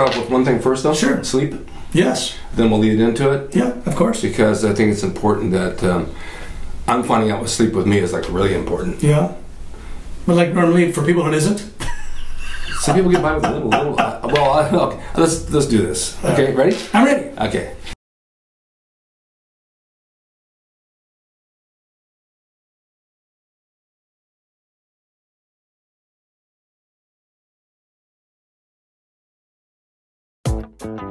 start off with one thing first, though? Sure. Sleep. Yes. Then we'll lead into it Yeah, of course. because I think it's important that um, I'm finding out what sleep with me is like really important. Yeah. But like normally for people it isn't. Some people get by with a little, little. Uh, well, I, okay, let's let's do this. Okay, ready? I'm ready. Okay. Welcome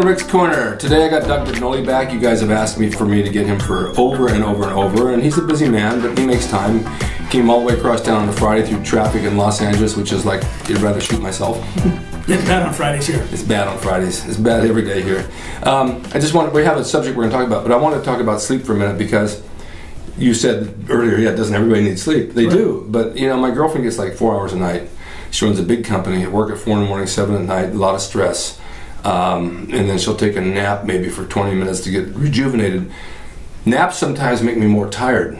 to Ric's Corner. Today I got Doug Brignole back. You guys have asked me for me to get him for over and over and over, and he's a busy man, but he makes time. Came all the way across town on a Friday through traffic in Los Angeles, which is like you'd rather shoot myself. It's bad on Fridays here. It's bad on Fridays. It's bad every day here. Um, I just want we have a subject we're going to talk about, but I want to talk about sleep for a minute because you said earlier, yeah, doesn't everybody need sleep? They do, but you know, my girlfriend gets like four hours a night. She runs a big company. Work at four in the morning, seven at night. A lot of stress, um, and then she'll take a nap maybe for twenty minutes to get rejuvenated. Naps sometimes make me more tired.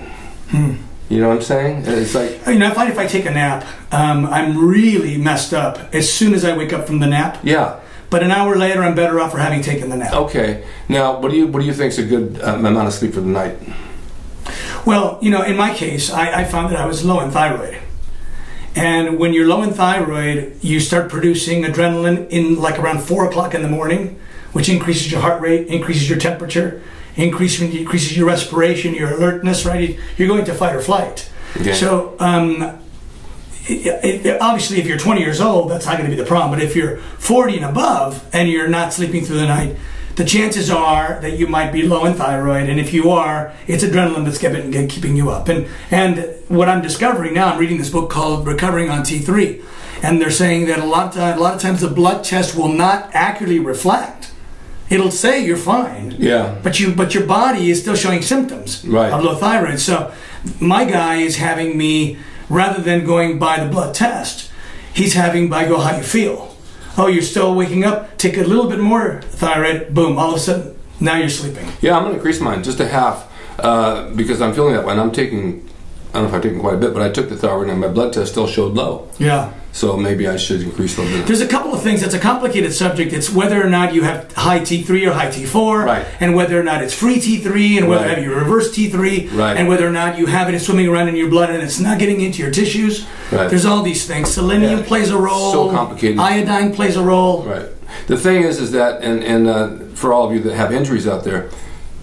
You know what I'm saying? It's like You know, I find if I take a nap, um, I'm really messed up as soon as I wake up from the nap. yeah. But an hour later, I'm better off for having taken the nap. Okay. Now, what do you what do you think is a good um, amount of sleep for the night? Well, you know, in my case, I, I found that I was low in thyroid. And when you're low in thyroid, you start producing adrenaline in like around four o'clock in the morning, which increases your heart rate, increases your temperature, increases, increases your respiration, your alertness, right? You're going to fight or flight. Okay. So, um, it, it- obviously, if you're 20 years old, that's not going to be the problem. But if you're 40 and above and you're not sleeping through the night, the chances are that you might be low in thyroid, and if you are, it's adrenaline that's keeping, keeping you up. And and what I'm discovering now, I'm reading this book called Recovering on T3, and they're saying that a lot of time, a lot of times the blood test will not accurately reflect. It'll say you're fine, Yeah. but you but your body is still showing symptoms Right. of low thyroid. So my guy is having me rather than going by the blood test, he's having by go how you feel. Oh, you're still waking up. Take a little bit more thyroid. Boom! All of a sudden, now you're sleeping. Yeah, I'm to increase mine just a half uh, because I'm feeling that when I'm taking, I don't know if I've taken quite a bit, but I took the thyroid and my blood test still showed low. Yeah. So maybe I should increase a little bit. There's a couple of things. It's a complicated subject. It's whether or not you have high T3 or high T4, Right. and whether or not it's free T3, and whether Right. have you reverse T3, Right. and whether or not you have it swimming around in your blood and it's not getting into your tissues. Right. There's all these things. Selenium Yeah. plays a role. So complicated. Iodine plays a role. Right. The thing is, is that, and, and uh, for all of you that have injuries out there,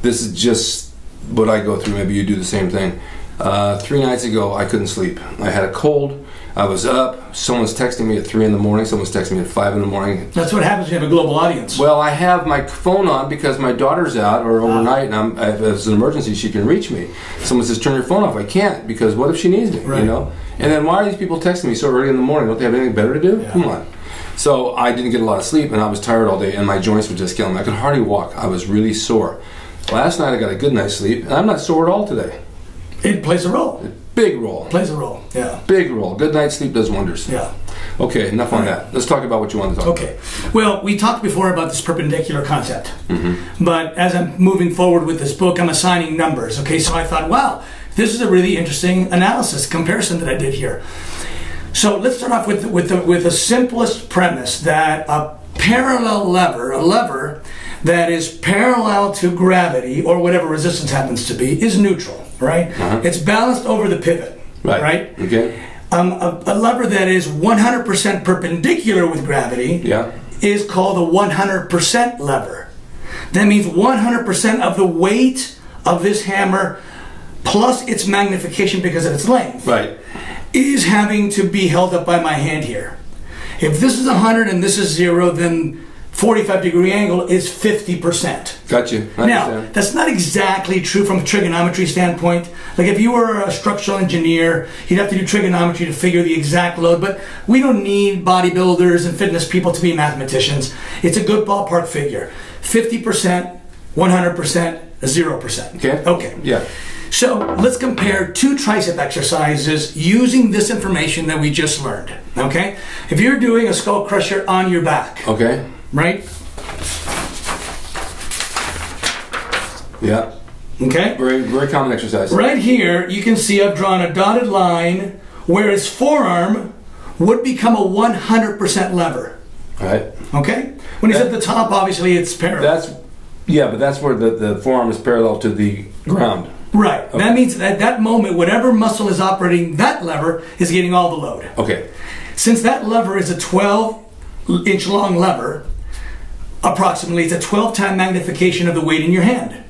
this is just what I go through. Maybe you do the same thing. Uh, three nights ago, I couldn't sleep. I had a cold. I was up. Someone's texting me at three in the morning. Someone's texting me at five in the morning. That's what happens when you have a global audience. Well, I have my phone on because my daughter's out or overnight, and I'm, if it's an emergency, she can reach me. Someone says, "Turn your phone off." I can't because what if she needs me? Right. You know. And then why are these people texting me so early in the morning? Don't they have anything better to do? Yeah. Come on. So I didn't get a lot of sleep, and I was tired all day, and my joints were just killing me. I could hardly walk. I was really sore. Last night I got a good night's sleep, and I'm not sore at all today. It plays a role. Big role. Plays a role. Yeah. Big role. Good night's sleep does wonders. Yeah. Okay, enough on that. Let's talk about what you want to talk Okay. Well, we talked before about this perpendicular concept. Mm-hmm. But as I'm moving forward with this book, I'm assigning numbers. Okay, so I thought, wow, this is a really interesting analysis comparison that I did here. So let's start off with with the, with the simplest premise that a parallel lever, a lever that is parallel to gravity or whatever resistance happens to be, is neutral. Right? It's balanced over the pivot. Right. Right. Okay. Um, a, a lever that is 100% perpendicular with gravity Yeah. is called a 100% lever. That means 100% of the weight of this hammer plus its magnification because of its length Right. is having to be held up by my hand here. If this is 100 and this is 0, then 45 degree angle is 50%. Got you. I Now, understand. that's not exactly true from a trigonometry standpoint. Like if you were a structural engineer, you'd have to do trigonometry to figure the exact load, but we don't need bodybuilders and fitness people to be mathematicians. It's a good ballpark figure. 50%, 100%, 0%. Okay. Okay. Yeah. So let's compare two tricep exercises using this information that we just learned. Okay? If you're doing a skull crusher on your back, Okay. Right? Yeah. Okay? Very very common exercise. Right here, you can see I've drawn a dotted line where his forearm would become a 100% lever. Right. Okay? When he's That- at the top, obviously it's parallel. That's yeah, but that's where the, the forearm is parallel to the ground. right. That means at that moment, whatever muscle is operating that lever is getting all the load. Okay. Since that lever is a 12 inch long lever, approximately, it's a 12 time magnification of the weight in your hand.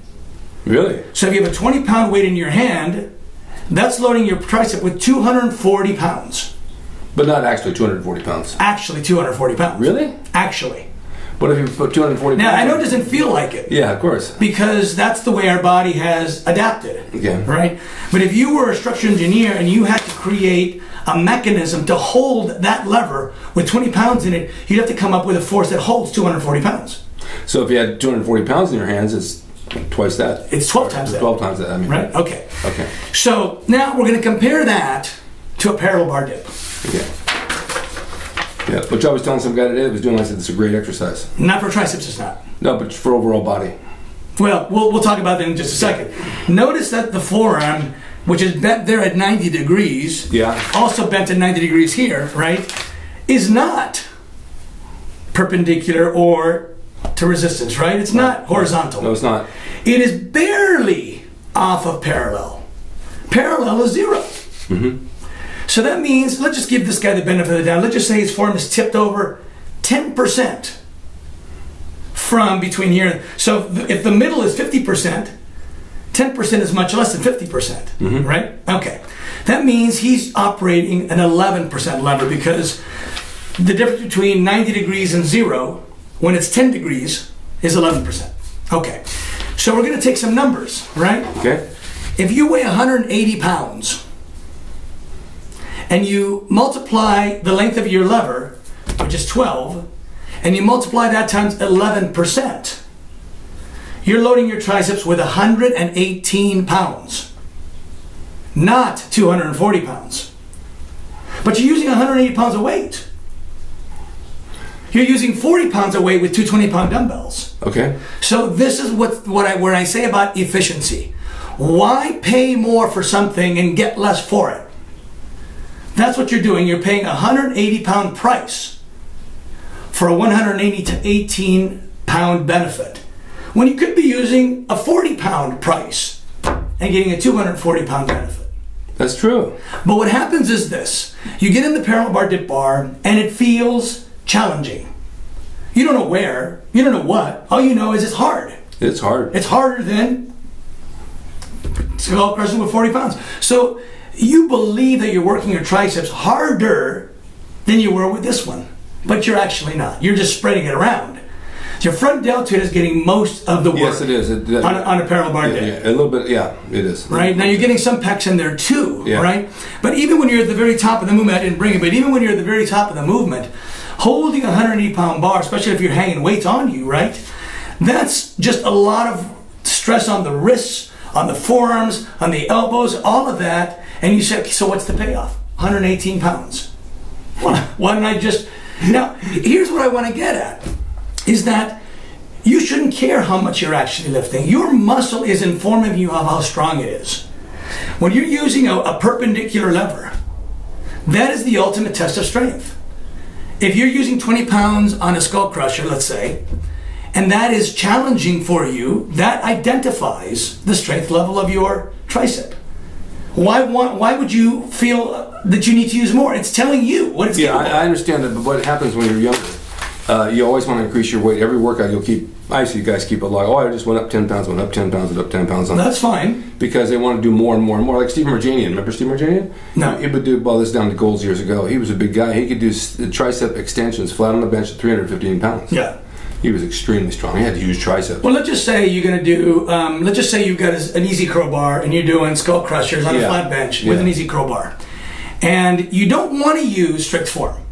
Really? So if you have a 20 pound weight in your hand, that's loading your tricep with 240 pounds. But not actually 240 pounds. Actually, 240 pounds. Really? Actually. What if you put 240 Now? I know it doesn't feel like it Yeah, of course. because that's the way our body has adapted. Okay. Right? But if you were a structural engineer and you had to create a mechanism to hold that lever with 20 pounds in it, you'd have to come up with a force that holds 240 pounds. So if you had 240 pounds in your hands, it's twice that. It's 12 times that. 12 times that. I mean. Right? Okay. Okay. So now we're going to compare that to a parallel bar dip. Yeah. Yeah, which I was telling some guy today that was doing. I said it's a great exercise. Not for triceps, it's not. No, but for overall body. Well, we'll, we'll talk about that in just a second. Notice that the forearm, which is bent there at 90 degrees, Yeah. also bent at 90 degrees here, right, is not perpendicular or to resistance, right? It's not horizontal. No, it's not. It is barely off of parallel. Parallel is 0 Mm-hmm. So that means, let's just give this guy the benefit of the doubt. Let's just say his form is tipped over 10% from between here. So if the middle is 50%, 10% is much less than 50%, mm-hmm. right? Okay. That means he's operating an 11% lever because the difference between 90 degrees and zero, when it's 10 degrees, is 11%. Okay. So we're going to take some numbers, right? Okay. If you weigh 180 pounds and you multiply the length of your lever, which is 12, and you multiply that times 11%, you're loading your triceps with 118 pounds, not 240 pounds. But you're using 180 pounds of weight. You're using 40 pounds of weight with two 20 pound dumbbells. Okay. So this is what what I where I say about efficiency. Why pay more for something and get less for it? That's what you're doing. You're paying a 180 pound price for a 180 to 18 pound benefit, when you could be using a 40 pound price and getting a 240 pound benefit. That's true. But what happens is this you get in the parallel bar dip bar and it feels challenging. You don't know where, you don't know what, all you know is it's hard. It's hard. It's harder than skull crushing with 40 pounds. So you believe that you're working your triceps harder than you were with this one, but you're actually not. You're just spreading it around. Your front deltoid is getting most of the work Yes, it is. It, that- on, a, on a parallel bar yeah, dip yeah, a little bit. Yeah, it is. right? Now you're getting some pecs in there too, Yeah. right? But even when you're at the very top of the movement, I didn't bring it, but even when you're at the very top of the movement, holding a 180 pound bar, especially if you're hanging weights on you, right? That's just a lot of stress on the wrists, on the forearms, on the elbows, all of that. And you say, okay, so what's the payoff? 118 pounds. Why, why don't I just. Now, here's what I want to get at is that you shouldn't care how much you're actually lifting. Your muscle is informing you of how strong it is. When you're using a, a perpendicular lever, that is the ultimate test of strength. If you're using 20 pounds on a skull crusher, let's say, and that is challenging for you, that identifies the strength level of your tricep. Why, want, why would you feel that you need to use more? It's telling you what it's Yeah, I. I understand that, but what happens when you're younger? Uh, you always want to increase your weight. Every workout, you'll keep. I see you guys keep a log. Oh, I just went up ten pounds, went up ten pounds, went up ten pounds on That's fine. because they want to do more and more and more. Like Steve Merjanian, remember Steve Merjanian? No. he would do. Well, this down to Gold's years ago. He was a big guy. He could do tricep extensions flat on the bench at 315 pounds. Yeah. he was extremely strong. He had huge triceps. Well, let's just say you're going to do, um, let's just say you've got an EZ curl bar and you're doing skull crushers on a flat bench with an EZ curl bar. And you don't want to use strict form.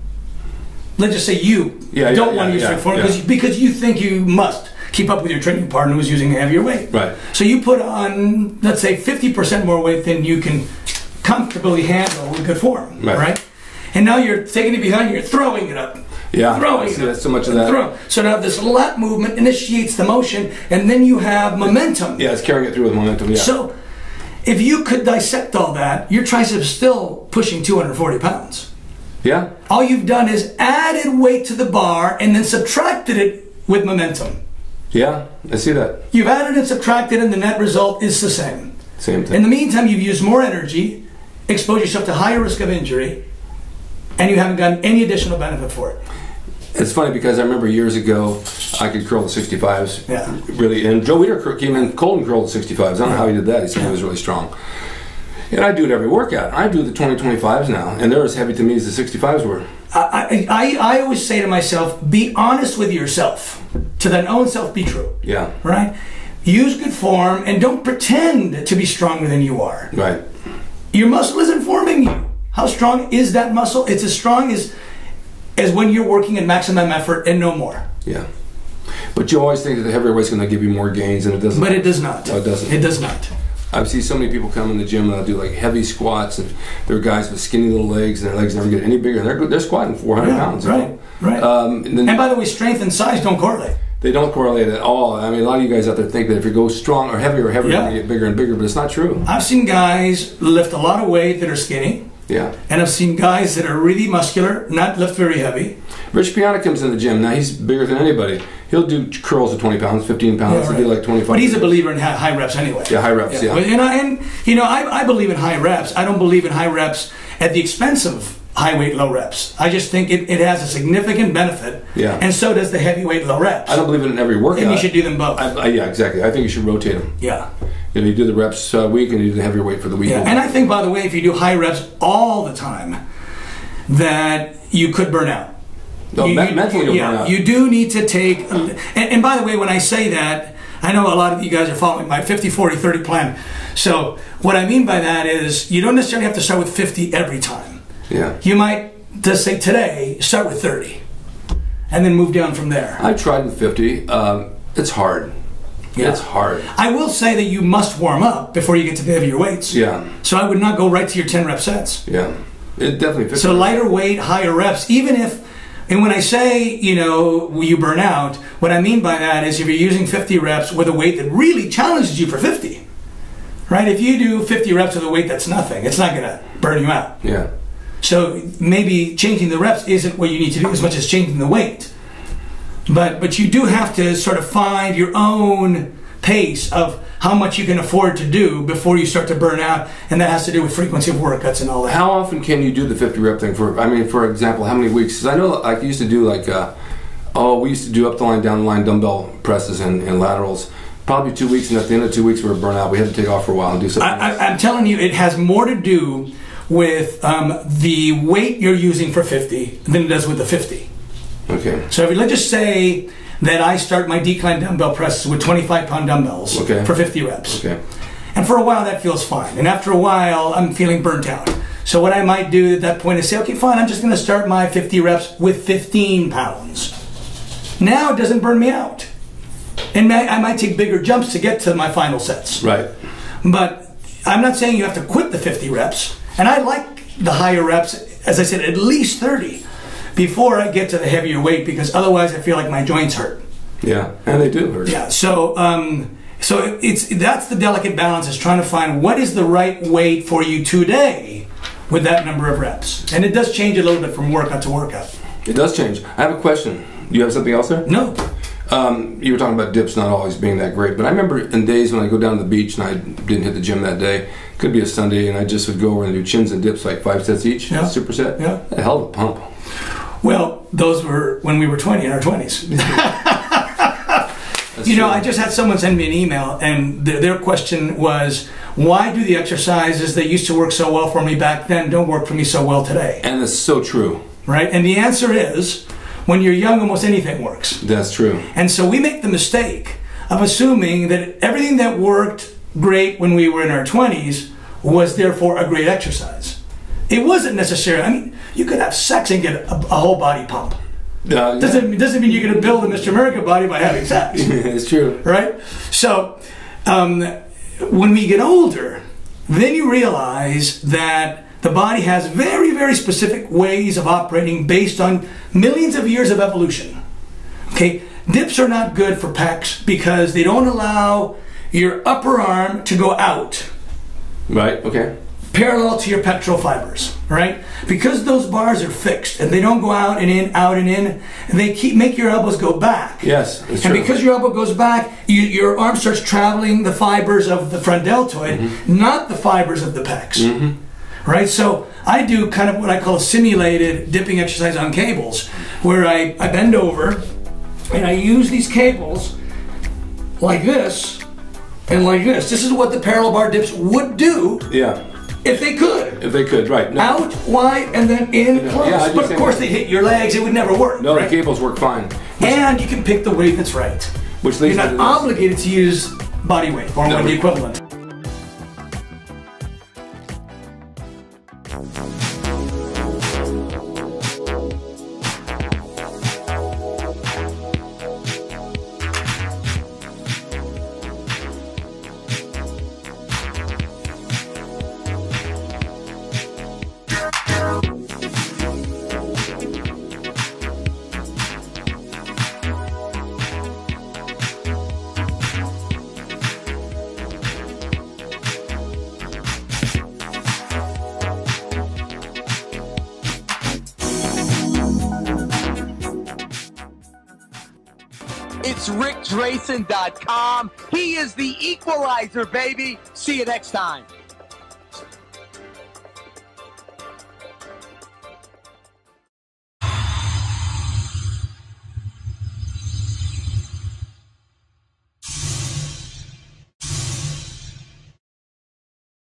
Let's just say you Yeah, don't yeah, want to use yeah, strict form because, because you think you must keep up with your training partner who's using heavier weight. Right. So you put on, let's say, 50% more weight than you can comfortably handle with good form. Right. And now you're taking it behind, you're throwing it up. Yeah, Throwing I it see up. that's so much of that. Throw. So now this lat movement initiates the motion, and then you have momentum. Yeah, it's carrying it through with momentum. Yeah. So if you could dissect all that, your triceps is still pushing 240 pounds. Yeah. All you've done is added weight to the bar and then subtracted it with momentum. Yeah. I see that. You've added and subtracted, and the net result is the same. Same thing. In the meantime, you've used more energy, exposed yourself to higher risk of injury, and you haven't gotten any additional benefit for it. It's funny because I remember years ago I could curl the 65s. Yeah. Really, and Joe Weider came in cold and curled the 65s. I don't know how he did that. He said he was really strong. And I do it every workout. I do the 20 25s now, and they're as heavy to me as the 65s were. I, I, I always say to myself, be honest with yourself. To thine own self be true. Yeah. Right? Use good form and don't pretend to be stronger than you are. Right. Your muscle is informing you. How strong is that muscle? It's as strong as as when you're working at maximum effort and no more. Yeah. But you always think that the heavier weight's going to give you more gains, and it doesn't. But it does not. No, it doesn't. It does not. I see so many people come in the gym and they'll do like heavy squats, and there are guys with skinny little legs, and their legs never get any bigger. They're they're squatting 400 Yeah, pounds. you right, right. Um, and then And by the way, strength and size don't correlate. they don't correlate at all. I mean, a lot of you guys out there think that if you go strong or heavier or heavier, Yeah. you're going to get bigger and bigger, but it's not true. I've seen guys lift a lot of weight that are skinny, Yeah. and I've seen guys that are really muscular, not lift very heavy. Rich Piana comes in the gym. Now he's bigger than anybody. He'll do curls of 20 pounds, 15 pounds. Yeah, He'll do like 25. But he's a believer in high reps anyway. Yeah, high reps, yeah. But, And, I, and you know, I, I believe in high reps. I don't believe in high reps at the expense of high weight, low reps. I just think it, it has a significant benefit. Yeah. And so does the heavyweight, low reps. I don't believe in every workout. and you should do them both. I, I, yeah, exactly. I think you should rotate them. yeah. You know, you do the reps uh, week and you do the heavier weight for the week. Yeah. And I think, by the way, if you do high reps all the time, that you could burn out. No, You- me- you- mentally yeah. You do need to take, and, and by the way, when I say that, I know a lot of you guys are following my 50, 40, 30 plan. So what I mean by that is you don't necessarily have to start with 50 every time. yeah. You might just say today, start with 30, and then move down from there. I tried with 50. Um, it's hard. Yeah. It's hard. I will say that you must warm up before you get to the heavier weights. Yeah. So I would not go right to your 10 rep sets. Yeah. It definitely fits. So lighter weight, higher reps, even if, and when I say, you know, you burn out, what I mean by that is if you're using 50 reps with a weight that really challenges you for 50, right? If you do 50 reps with a weight that's nothing, it's not going to burn you out. Yeah. So maybe changing the reps isn't what you need to do as much as changing the weight. But, but you do have to sort of find your own pace of how much you can afford to do before you start to burn out, and that has to do with frequency of workouts and all that. How often can you do the 50 rep thing for, I mean, for example, how many weeks? Because I know you used to do like, uh, oh, we used to do up the line, down the line dumbbell presses and, and laterals. Probably two weeks, and at the end of two weeks we were burnt out. We had to take off for a while and do something. I. I, I'm telling you, it has more to do with um, the weight you're using for 50 than it does with the 50. okay. So if you, let's just say that I start my decline dumbbell presses with 25 pound dumbbells Okay. for 50 reps. Okay. And for a while that feels fine. And after a while I'm feeling burnt out. So what I might do at that point is say, okay, fine, I'm just going to start my 50 reps with 15 pounds. Now it doesn't burn me out. And I might take bigger jumps to get to my final sets. Right. But I'm not saying you have to quit the 50 reps. And I like the higher reps, as I said, at least 30 before I get to the heavier weight because otherwise I feel like my joints hurt. Yeah. And they do hurt. Yeah. So, um, so it's that's the delicate balance is trying to find what is the right weight for you today with that number of reps. And it does change a little bit from workout to workout. It does change. I have a question. Do you have something else there? No. Um, you were talking about dips not always being that great, but I remember in days when I go down to the beach and I didn't hit the gym that day. Could be a Sunday, and I just would go over and do chins and dips like five sets each, Yeah. superset. Yeah. a hell of a pump. Well, those were when we were 20 in our 20s. You know, true. I just had someone send me an email, and th- their question was, "Why do the exercises that used to work so well for me back then don't work for me so well today?" and it's so true. Right? And the answer is, when you're young, almost anything works. That's true. And so we make the mistake of assuming that everything that worked great when we were in our 20s was therefore a great exercise. It wasn't necessarily. I mean, you could have sex and get a, a whole body pump. Uh, Doesn't doesn't mean you're going to build a Mr. America body by having sex. it's true. right? So, um, when we get older, then you realize that the body has very, very specific ways of operating based on millions of years of evolution. Okay, dips are not good for pecs because they don't allow your upper arm to go out. Right. Okay. Parallel to your pectoral fibers, right? Because those bars are fixed and they don't go out and in, out and in, and they keep make your elbows go back. Yes, it's And true. because your elbow goes back, you, your arm starts traveling the fibers of the front deltoid, Mm-hmm. not the fibers of the pecs. Right? So I do kind of what I call a simulated dipping exercise on cables, where I, I bend over and I use these cables like this and like this. This is what the parallel bar dips would do yeah, if they could. if they could, right? No, Out, wide, and then in, close. yeah, but of course, they hit your legs. It would never work. no, right? the cables work fine. And you can pick the weight that's right. Which You're not obligated to use body weight or No. the equivalent. It's. He is the equalizer, baby. See you next time.